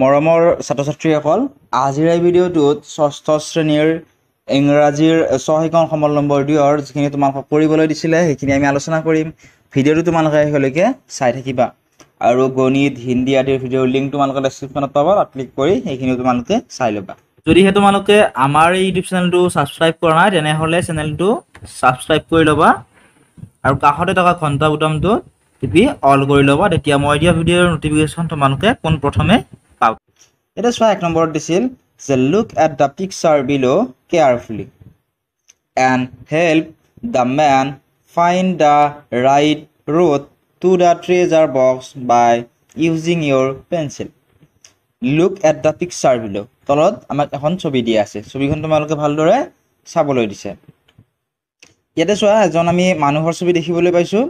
মৰমৰ ছাত্ৰ ছাত্ৰীসকল আজিৰ এই ভিডিঅ'টোত ষষ্ঠ শ্ৰেণীৰ ইংৰাজীৰ ছয়কণ সমল নম্বৰ দুইৰ যিখিনি তোমালোকক কৰিবলৈ দিছিলে সেইখিনি আমি আলোচনা কৰিম। ভিডিঅ'টো তোমালোকে শেষলৈকে চাই থাকিবা। আৰু গণিত হিন্দী আদিৰ ভিডিঅ'ৰ লিংক তোমালোকে ডেছক্ৰিপশ্যনত পাবা তাত ক্লিক কৰি সেইখিনিও তোমালোকে চাই ল'বা। যদিহে তোমালোকে আমাৰ এই ইউটিউব চেনেলটো ছাবস্ক্ৰাইব কৰা নাই তেনেহ'লে চেনেলটো ছাবস্ক্ৰাইব কৰি ল'বা আৰু কাষতে থকা ঘণ্টা বুটামটো টিপি অল কৰি ল'বা। তেতিয়া মই দিয়া ভিডিঅ'ৰ নটিফিকেশ্যন তোমালোকে পোনপ্ৰথমে এতিয়া চোৱা এক নম্বৰত দিছিল যে look at the picture below' carefully and help the man find the right road to the treasure box by using your pencil look at the picture below' তলত আমাক এখন ছবি দিয়া আছে। ছবিখন তোমালোকে ভালদৰে চাবলৈ দিছে। ইয়াতে চোৱা এজন আমি মানুহৰ ছবি দেখিবলৈ পাইছোঁ।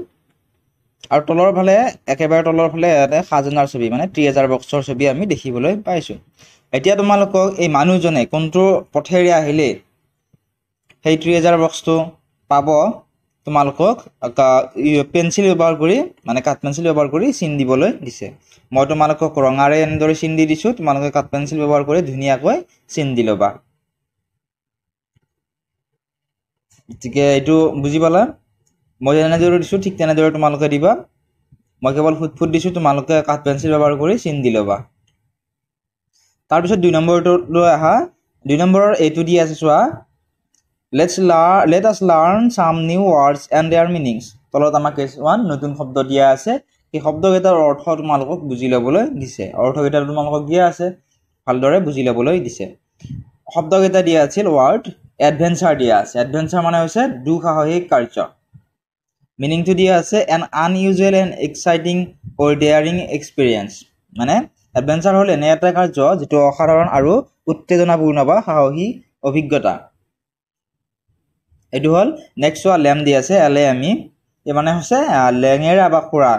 আৰু তলৰ ফালে একেবাৰে তলৰ ফালে ইয়াতে খাজানাৰ ছবি মানে ট্ৰিয়েজাৰ বক্সৰ ছবি আমি দেখিবলৈ পাইছোঁ। এতিয়া তোমালোকক এই মানুহজনে কোনটো পথেৰে আহিলে সেই ট্ৰিয়েজাৰ বক্সটো পাব তোমালোকক পেঞ্চিল ব্যৱহাৰ কৰি মানে কাঠ পেঞ্চিল ব্যৱহাৰ কৰি চিন দিবলৈ দিছে। মই তোমালোকক ৰঙাৰে এনেদৰে চিন দি দিছোঁ তোমালোকে কাঠ পেঞ্চিল ব্যৱহাৰ কৰি ধুনীয়াকৈ চিন দি ল'বা। গতিকে এইটো বুজি পালা? মই যেনেদৰে দিছোঁ ঠিক তেনেদৰে তোমালোকে দিবা। মই কেৱল ফুট ফুট দিছোঁ তোমালোকে কাঠ পেঞ্চিল ব্যৱহাৰ কৰি চিন দি ল'বা। তাৰপিছত দুই নম্বৰটোলৈ আহা। দুই নম্বৰৰ এইটো দি আছে চোৱা। Let's learn let us learn some new words and their meanings তলত আমাক কিছুমান নতুন শব্দ দিয়া আছে। সেই শব্দকেইটাৰ অৰ্থ তোমালোকক বুজি ল'বলৈ দিছে। অৰ্থকেইটা তোমালোকক দিয়া আছে। ভালদৰে বুজি ল'বলৈ দিছে। শব্দকেইটা দিয়া আছিল ৱৰ্ড এডভেঞ্চাৰ দিয়া আছে। এডভেঞ্চাৰ মানে হৈছে দুঃসাহসিক কাৰ্য। মিনিংটো দিয়া আছে an unusual and exciting or daring experience মানে এডভেঞ্চাৰ হ'ল এনে এটা কাৰ্য যিটো অসাধাৰণ আৰু উত্তেজনাপূৰ্ণ বা সাহসী অভিজ্ঞতা। এইটো হ'ল নেক্সট চোৱা লেম দি আছে এল এম ই এই মানে হৈছে লেঙেৰা বা খুৰা।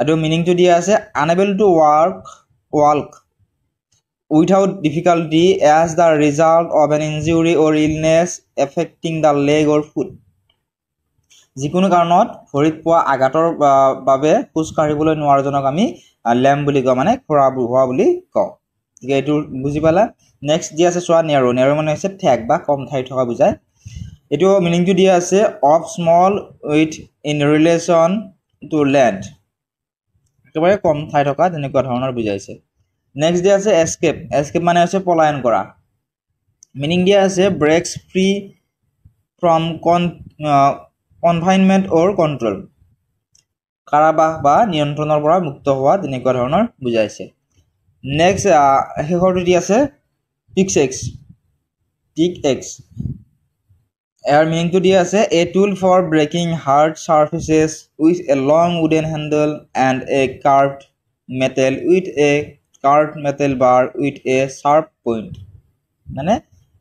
এইটো মিনিংটো দিয়া আছে unable to work walk without difficulty as the result of an injury or illness affecting the leg or foot যিকোনো কাৰণত ভৰিত পোৱা আঘাতৰ বাবে খোজ কাঢ়িবলৈ নোৱাৰাজনক আমি লেম বুলি কওঁ মানে খুৰা হোৱা বুলি কওঁ। গতিকে এইটো বুজি পালা? নেক্সট দিয়া আছে চোৱা নেৰো নেৰো মানে হৈছে ঠেক বা কম ঠাই থকা বুজায়। এইটো মিনিংটো দিয়া আছে of small width in relation to length একেবাৰে কম ঠাই থকা তেনেকুৱা ধৰণৰ বুজাইছে। নেক্সট দিয়া আছে এস্কেপ এস্কেপ মানে হৈছে পলায়ন কৰা। মিনিং দিয়া আছে ব্ৰেকছ ফ্ৰী ফ্ৰম কন কনফাইনমেণ্ট অৰ কণ্ট্ৰল কাৰাবাস বা নিয়ন্ত্ৰণৰ পৰা মুক্ত হোৱা তেনেকুৱা ধৰণৰ বুজাইছে। নেক্সট শেষৰটো দি আছে। পিক্স এক্স টিক এক্স ইয়াৰ মিনিংটো দিয়া আছে a tool for breaking hard surfaces with a long wooden handle and a curved metal with a curve metal bar with a sharp point মানে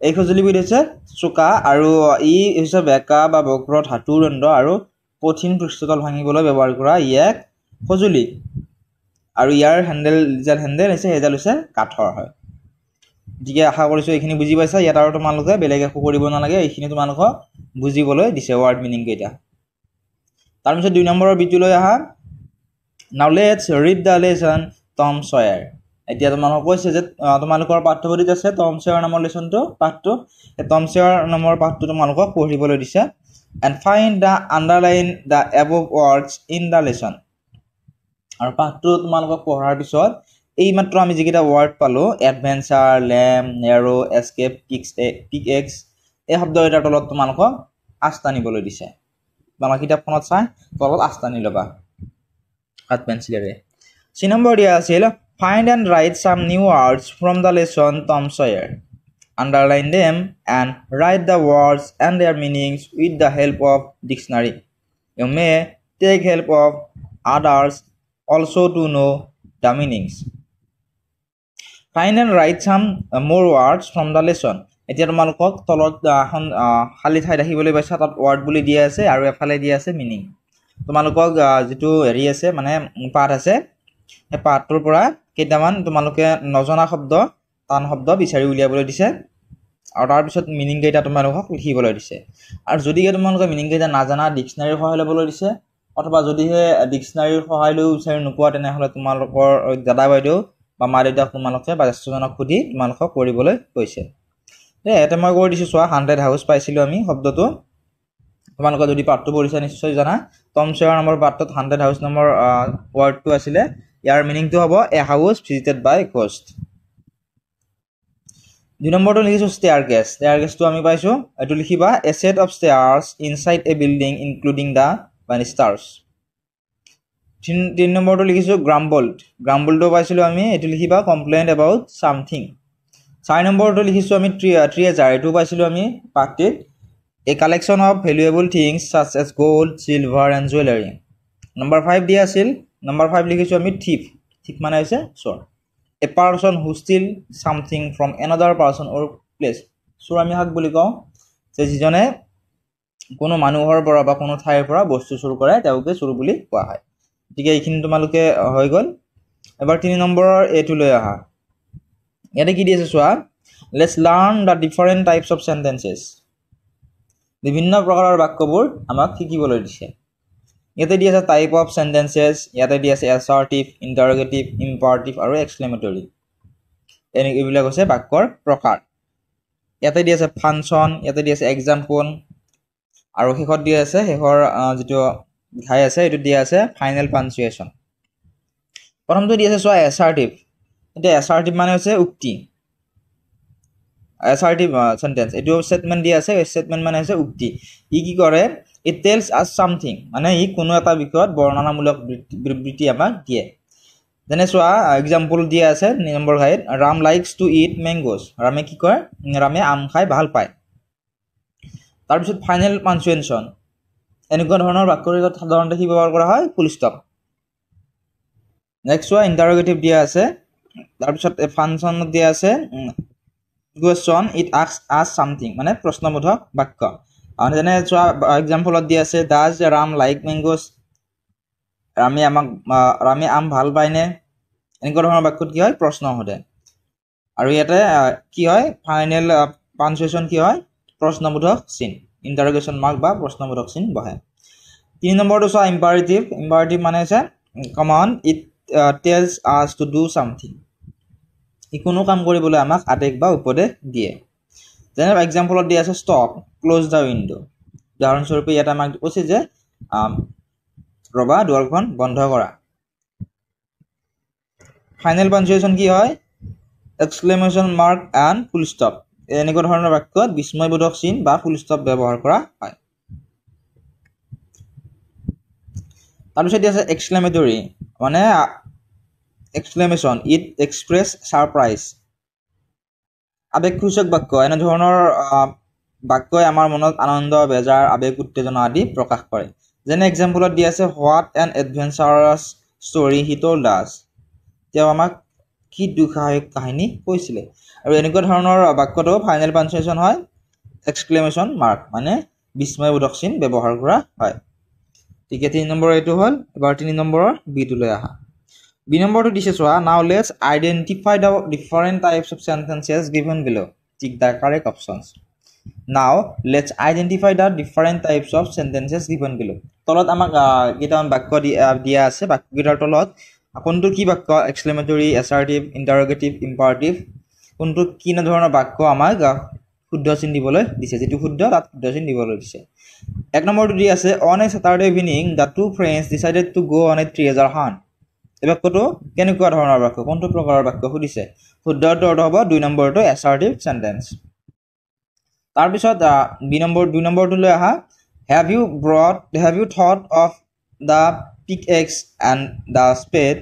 এই সঁজুলিবিধ হৈছে চোকা আৰু ই হৈছে বেকা বা বক্ৰ ধাতুৰ দণ্ড আৰু কঠিন পৃষ্ঠতল ভাঙিবলৈ ব্যৱহাৰ কৰা ই এক সঁজুলি। আৰু ইয়াৰ হেণ্ডেল যিডাল হেণ্ডেল হৈছে সেইডাল হৈছে কাঠৰ হয়। গতিকে আশা কৰিছোঁ এইখিনি বুজি পাইছা। ইয়াত আৰু তোমালোকে বেলেগ একো কৰিব নালাগে। এইখিনি তোমালোকক বুজিবলৈ দিছে ৱাৰ্ড মিনিংকেইটা তাৰপিছত দুই নম্বৰৰ বিটোলৈ আহা। Now let's read the lesson Tom Sawyer এতিয়া তোমালোকক কৈছে যে তোমালোকৰ পাঠ্যপুথিত আছে টম ছয়াৰ নামৰ লেচনটো পাঠটো। সেই টম ছয়াৰ নামৰ পাঠটো তোমালোকক পঢ়িবলৈ দিছে। And find the underline the above words in the lesson আৰু পাঠটো তোমালোকক পঢ়াৰ পিছত এইমাত্ৰ আমি যিকেইটা ৱৰ্ড পালোঁ adventure lame narrow' escape picks a pickaxe এই শব্দকেইটাৰ তলত তোমালোকক আঁচ টানিবলৈ দিছে। তোমালোক কিতাপখনত চাই তলত আঁচ টানি ল'বা। কাঠ পেঞ্চিলেৰে। চি নম্বৰ দিয়া আছিল find and write some new words from the lesson Tom Sawyer underline them and write the words and their meanings with the help of dictionary you may take help of others also' to know' the meanings find and write some more words from the lesson এতিয়া তোমালোকক তলত এখন খালী ঠাই দেখিবলৈ পাইছা তাত word বুলি দিয়া আছে আৰু এফালে দিয়া আছে মিনিং তোমালোকক যিটো হেৰি আছে মানে পাঠ আছে সেই পাঠটোৰ পৰা কেইটামান তোমালোকে নজনা শব্দ টান শব্দ বিচাৰি উলিয়াবলৈ দিছে। আৰু তাৰপিছত মিনিংকেইটা তোমালোকক লিখিবলৈ দিছে। আৰু যদিহে তোমালোকে মিনিংকেইটা নাজানা ডিক্সনাৰীৰ সহায় ল'বলৈ দিছে অথবা যদিহে ডিক্সনাৰীৰ সহায় লৈ বিচাৰি নোপোৱা তেনেহ'লে তোমালোকৰ দাদা বাইদেউ বা মা দেউতাক তোমালোকে বা জ্যেষ্ঠজনক সুধি তোমালোকক কৰিবলৈ কৈছে। দেই ইয়াতে মই কৈ দিছোঁ চোৱা হাণ্ড্ৰেড হাউচ পাইছিলোঁ আমি শব্দটো। তোমালোকে যদি পাঠটো পঢ়িছা নিশ্চয় জানা। টম চেয়াৰ নামৰ পাঠটোত হাণ্ড্ৰেড হাউচ নামৰ ৱৰ্ডটো আছিলে। ইয়াৰ মিনিংটো হ'ব এ হাউচ ভিজিটেড বাই গষ্ট দুই নম্বৰটো লিখিছোঁ ষ্টেয়াৰ গেছ ষ্টেয়াৰ গেছটো আমি পাইছোঁ। এইটো লিখিবা a set of stairs inside a building including the banisters তিনি নম্বৰটো লিখিছোঁ গ্ৰাম্বল্ড গ্ৰাম্বল্ডটো পাইছিলোঁ আমি এইটো লিখিবা কমপ্লেইন এবাউট ছামথিং চাৰি নম্বৰটো লিখিছোঁ আমি ট্ৰি ট্ৰিয়েজাৰ এইটো পাইছিলোঁ আমি পাৰ্টিত a collection of valuable things such as gold silver and jewellery number five দিয়া আছিল নম্বৰ ফাইভ লিখিছোঁ আমি থিপ থিপ মানে হৈছে চোৰ। A person who steal something from another person or place চোৰ আমি শাক বুলি কওঁ? যে যিজনে কোনো মানুহৰ পৰা বা কোনো ঠাইৰ পৰা বস্তু চুৰ কৰে তেওঁকে চোৰ বুলি কোৱা হয়। গতিকে এইখিনি তোমালোকে হৈ গ'ল। এবাৰ তিনি নম্বৰৰ এইটো লৈ অহা ইয়াতে কি দি আছে চোৱা? Let's learn the different types of sentences বিভিন্ন প্ৰকাৰৰ বাক্যবোৰ আমাক শিকিবলৈ দিছে। ইয়াতে দি আছে টাইপ অফ চেণ্টেঞ্চেছ ইয়াতে দি আছে এছাৰ্টিভ ইণ্টাৰগেটিভ ইম্পাৰটিভ আৰু এক্সক্লেমেটৰী এনে এইবিলাক হৈছে বাক্যৰ প্ৰকাৰ। ইয়াতে দি আছে ফাংচন ইয়াতে দি আছে এক্সাম্পল আৰু শেষত দি আছে শেষৰ যিটো ঘাই আছে এইটো দিয়া আছে ফাইনেল পাঞ্চুৱেশ্যন প্ৰথমটো দি আছে চোৱা এছাৰ্টিভ এতিয়া এছাৰ্টিভ মানে হৈছে উক্তি। এছাৰ্টিভ চেণ্টেঞ্চ এইটো ষ্টেটমেণ্ট দিয়া আছে ষ্টেটমেণ্ট মানে হৈছে উক্তি। ই কি কৰে? ইট টেলছ আছ ছামথিং মানে ই কোনো এটা বিষয়ত বৰ্ণনামূলক বিবৃতি আমাক দিয়ে। যেনে চোৱা এক্সাম্পল দিয়া আছে number ঘাইত Ram likes to eat mangoes ৰামে কি কয়? ৰামে আম খাই ভাল পায়। তাৰপিছত ফাইনেল পাঞ্চুৱেশ্যন এনেকুৱা ধৰণৰ বাক্যৰ সাধাৰণতে কি ব্যৱহাৰ কৰা হয়? ফুল ষ্টপ নেক্সট চোৱা ইণ্টাৰগেটিভ দিয়া আছে। তাৰপিছত ফাংচনত দিয়া আছে কুৱেশ্যন ইট আক্স আছ ছামথিং মানে প্ৰশ্নবোধক বাক্য। যেনে চোৱা এক্সাম্পলত দিয়া আছে ডাজ ৰাম লাইক মেংগ'জ ৰামে আমাক ৰামে আম ভাল পায়নে? এনেকুৱা ধৰণৰ বাক্যত কি হয়? প্ৰশ্ন সোধে। আৰু ইয়াতে কি হয়? ফাইনেল পাঞ্চুৱেশ্যন কি হয়? প্ৰশ্নবোধক চিন। ইণ্টাৰগেশ্যন মাৰ্ক বা প্ৰশ্নবোধক চিন বহে। তিনি নম্বৰটো চোৱা ইম্পাৰেটিভ ইম্পাৰেটিভ মানে হৈছে command it tells us to do something ই কোনো কাম কৰিবলৈ আমাক আদেশ বা উপদেশ দিয়ে। যেনে এক্সাম্পলত দিয়া আছে ষ্টপ ক্ল'জ দ্য উইণ্ড' উদাহৰণস্বৰূপে ইয়াত আমাক কৈছে যে ৰবা দুৱাৰখন বন্ধ কৰা। ফাইনেল পাঞ্চুৱেশ্যন কি হয়? Exclamation mark and full stop এনেকুৱা ধৰণৰ বাক্যত বিস্ময়বোধক চিন বা ফুল ষ্টপ ব্যৱহাৰ কৰা হয়। তাৰপিছত দিয়া আছে এক্সক্লেমেটৰী মানে এক্সক্লেমেশ্যন ইট এক্সপ্ৰেছ ছাৰপ্ৰাইজ আৱেগসূচক বাক্য এনেধৰণৰ বাক্যই আমাৰ মনত আনন্দ বেজাৰ আৱেগ উত্তেজনা আদি প্ৰকাশ কৰে। যেনে এক্সাম্পলত দি আছে what and adventurous story he told us তেওঁ আমাক কি দুঃসাহসিক কাহিনী কৈছিলে? আৰু এনেকুৱা ধৰণৰ বাক্যটো ফাইনেল পাঞ্চুৱেশ্যন হয় এক্সক্লেমেশ্যন মাৰ্ক মানে বিস্ময়বোধক চিন ব্যৱহাৰ কৰা হয়। গতিকে তিনি নম্বৰ এইটো হ'ল এবাৰ তিনি নম্বৰৰ বিটো লৈ অহা বি নম্বৰটো দিছে চোৱা now let's identify the different types of sentences given below' tick the correct options now let's identify the different types of sentences given below' তলত আমাক কেইটামান বাক্য দিয়া আছে। বাক্যকেইটাৰ তলত কোনটো কি বাক্য এক্সক্লেমেটৰী এছাৰ্টিভ ইণ্টাৰগেটিভ ইম্পাৰটিভ কোনটো কি ধৰণৰ বাক্য আমাক শুদ্ধ চিন দিবলৈ দিছে? যিটো শুদ্ধ তাত শুদ্ধ চিন দিবলৈ দিছে। এক নম্বৰটো দি আছে on a Saturday evening the two friends decided to go' on a treasure hunt এই বাক্যটো কেনেকুৱা ধৰণৰ বাক্য কোনটো প্ৰকাৰৰ বাক্য সুধিছে? শুদ্ধটো অৰ্থ হ'ব দুই নম্বৰটো এছাৰ্টিভ চেণ্টেঞ্চ তাৰপিছত বি নম্বৰ দুই নম্বৰটো লৈ আহা। Have you brought have you thought of the pickaxe and the spade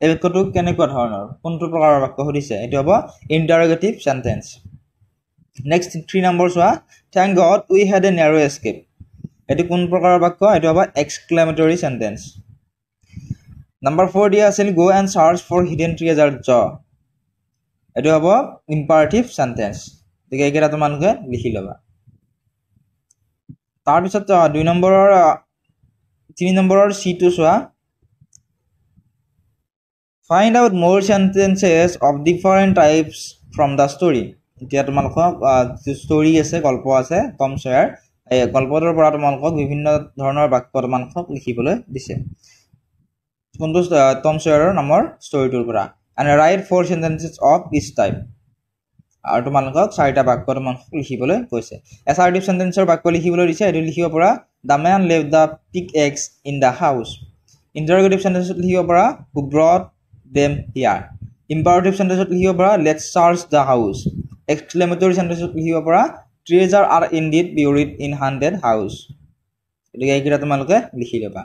এই বাক্যটো কেনেকুৱা ধৰণৰ কোনটো প্ৰকাৰৰ বাক্য সুধিছে? এইটো হ'ব interrogative sentence next three number চোৱা thank God we had a narrow' escape এইটো কোন প্ৰকাৰৰ বাক্য? এইটো হ'ব এক্সক্লেমেটৰী চেণ্টেঞ্চ নম্বৰ ফ'ৰ দিয়া আছিল go' and search for hidden treasures. এইটো হ'ব ইম্পাৰেটিভ চেণ্টেঞ্চ গতিকে এইকেইটা তোমালোকে লিখি ল'বা। তাৰপিছত দুই নম্বৰৰ তিনি নম্বৰৰ চিটো চোৱা। Find out more sentences of different types from the story এতিয়া তোমালোকক যিটো ষ্টৰী আছে গল্প আছে টম চয়াৰ এই গল্পটোৰ পৰা তোমালোকক বিভিন্ন ধৰণৰ বাক্য তোমালোকক লিখিবলৈ দিছে। কোনটো টম চয়াৰৰ নামৰ ষ্টৰিটোৰ পৰা। And write four sentences of each type আৰু তোমালোকক চাৰিটা বাক্য তোমালোকক লিখিবলৈ কৈছে। এছাৰ্টিভ চেণ্টেঞ্চৰ বাক্য লিখিবলৈ দিছে। এইটো লিখিব পৰা দ্য মেন লেভ the pickaxe in the house interrogative চেণ্টেঞ্চত লিখিব পৰা who brought them here imperative চেণ্টেঞ্চত লিখিব পৰা let search the house exclamatory চেণ্টেঞ্চত লিখিব পৰা treasure are indeed buried in haunted house গতিকে এইকেইটা তোমালোকে লিখি ল'বা।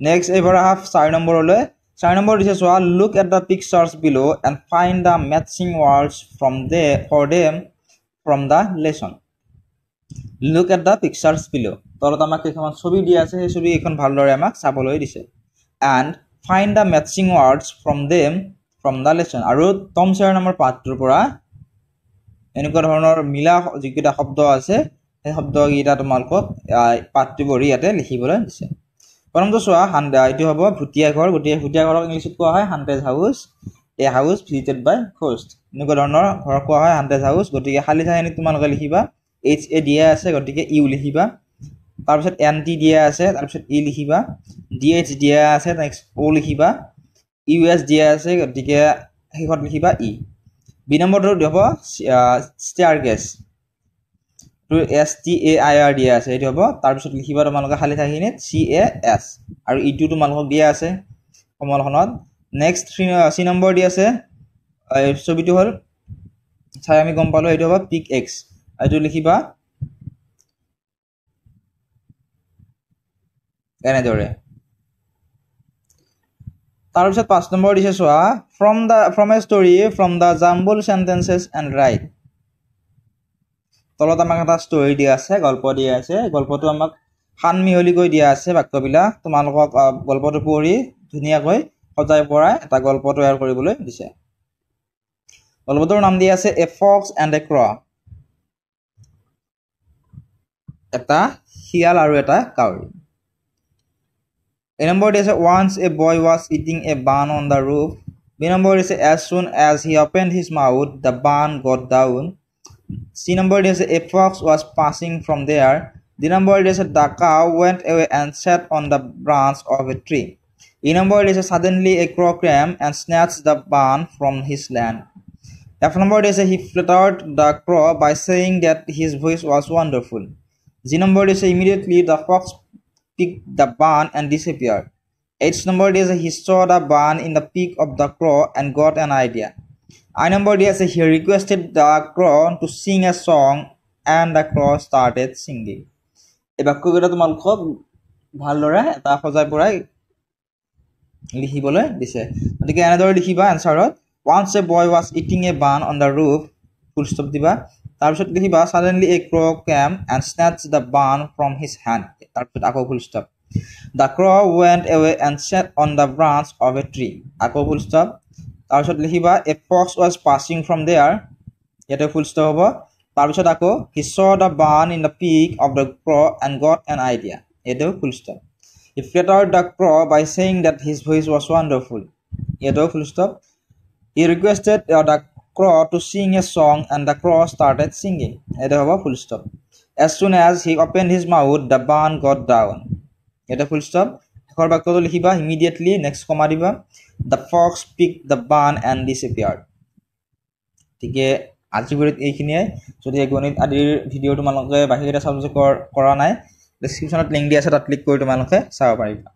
নেক্সট এইবাৰ হাফ চাৰি নম্বৰলৈ চাৰি নম্বৰ দিছে চোৱা look at the pictures below' and find the matching words from they for them from the lesson look at the pictures below' তলত আমাক কেইখনমান ছবি দিয়া আছে সেই ছবিকেইখন ভালদৰে আমাক চাবলৈ দিছে। And find the matching words from them from the lesson আৰু টম চেয়াৰ নামৰ পাঠটোৰ পৰা এনেকুৱা ধৰণৰ মিলা যিকেইটা শব্দ আছে সেই শব্দকেইটা তোমালোকক পাঠটো পঢ়ি ইয়াতে লিখিবলৈ দিছে। প্ৰথমটো চোৱা হাণ্ডা এইটো হ'ব ভুটীয়া ঘৰ গতিকে ভুটীয়া ঘৰক ইংলিছত কোৱা হয় haunted house. A house visited by ghost এনেকুৱা ধৰণৰ ঘৰক কোৱা হয় হাণ্ড্ৰেড হাউচ। গতিকে খালী ঠাইখিনিত তোমালোকে লিখিবা এইচ এ দিয়া আছে গতিকে ইউ লিখিবা। তাৰপিছত এন টি দিয়া আছে তাৰপিছত ই লিখিবা। ডি এইচ দিয়া আছে নেক্সট অ' লিখিবা। ইউ এছ দিয়া আছে গতিকে শেষত লিখিবা ই বি নম্বৰটো হ'ব ষ্টেয়াৰ গেছ টো S T A I R দিয়া আছে এইটো হ'ব। তাৰপিছত লিখিবা তোমালোকে খালী ঠাইখিনিত চি এ এছ আৰু ইটো তোমালোকক দিয়া আছে কমলখনত নেক্সট থ্ৰী চি নম্বৰ দি আছে। ছবিটো হ'ল। চাই আমি গম পালোঁ এইটো হ'ব পিক এক্স এইটো লিখিবা। এনেদৰে। তাৰপিছত পাঁচ নম্বৰ দিছে চোৱা। From the from a story from the jumbled sentences and write তলত আমাক এটা ষ্টৰি দিয়া আছে গল্প দিয়া আছে। গল্পটো আমাক সান মিহলিকৈ দিয়া আছে বাক্যবিলাক। তোমালোকক গল্পটো পঢ়ি ধুনীয়াকৈ সজাই পৰাই এটা গল্প তৈয়াৰ কৰিবলৈ দিছে। গল্পটোৰ নাম দিয়া আছে এ ফক্স এণ্ড এ ক্ৰ এটা শিয়াল আৰু এটা কাউৰী। A number is once a boy was eating a bun on the roof. B number is as soon as he opened his mouth, the bun got down. C number is a fox was passing from there. D number is the cow went away and sat on the branch of a tree. E number is suddenly a crow came and snatched the bun from his land. F number is he flattered the crow by saying that his voice was wonderful. G number is immediately the fox picked the bun and disappeared. H number is he saw the bun in the peak of the crow and got an idea. I number is he requested the crow to sing a song and the crow started singing. এই বাক্যকেইটা তোমালোকক ভালদৰে এটা সজাই পৰাই লিখিবলৈ দিছে। গতিকে এনেদৰে লিখিবা এনচাৰত once a boy was eating a bun on the roof full stop দিবা। তাৰপিছত লিখিবা suddenly a crow came and snatched the bun from his hand তাৰপিছত আকৌ full stop the crow went away and sat on the branch of a tree আকৌ full stop তাৰপিছত লিখিবা a fox was passing from there ইয়াতে full stop হ'ব তাৰপিছত আকৌ he saw the bun in the beak of the crow and got an idea ইয়াতেও full stop he flattered the crow by saying that his voice was wonderful ইয়াতেও full stop he requested the crow to sing a song and the crow started singing. এটা হ'ব full stop. As soon as he opened his mouth, the barn got down. এটা full stop. শেষৰ বাক্যটো লিখিবা immediately next কমা দিবা the fox picked the barn and disappeared. গতিকে আজিৰ ভিডিঅ'ত এইখিনিয়ে যদি গণিত আদিৰ ভিডিঅ' তোমালোকে বাহিৰকেইটা ছাবজেক্ট কৰা নাই ডেছক্ৰিপশ্যনত লিংক দি আছে তাত ক্লিক কৰি তোমালোকে চাব পাৰিবা